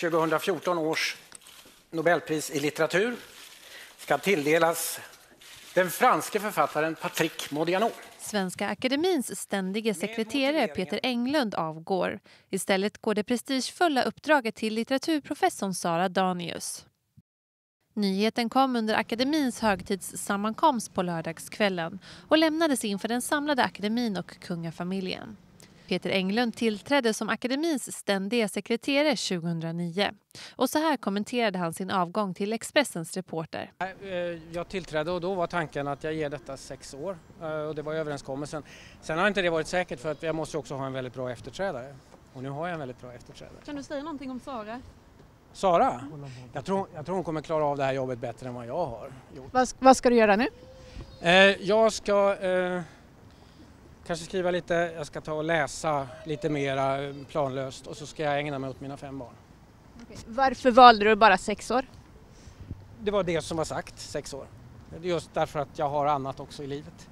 2014 års Nobelpris i litteratur ska tilldelas den franske författaren Patrick Modiano. Svenska Akademins ständige sekreterare Peter Englund avgår. Istället går det prestigefulla uppdraget till litteraturprofessorn Sara Danius. Nyheten kom under akademins högtidssammankomst på lördagskvällen och lämnades inför den samlade akademin och kungafamiljen. Peter Englund tillträdde som akademins ständiga sekreterare 2009. Och så här kommenterade han sin avgång till Expressens reporter. Eh, jag tillträdde och då var tanken att jag ger detta sex år eh, och det var överenskommelsen. Sen har inte det varit säkert för att jag måste också ha en väldigt bra efterträdare. Och nu har jag en väldigt bra efterträdare. Kan du säga någonting om Sara? Sara? Jag tror, jag tror hon kommer klara av det här jobbet bättre än vad jag har gjort. Vad, vad ska du göra nu? Eh, jag ska eh, kanske skriva lite, jag ska ta och läsa lite mera eh, planlöst och så ska jag ägna mig åt mina fem barn. Varför valde du bara sex år? Det var det som var sagt, sex år. Just därför att jag har annat också i livet.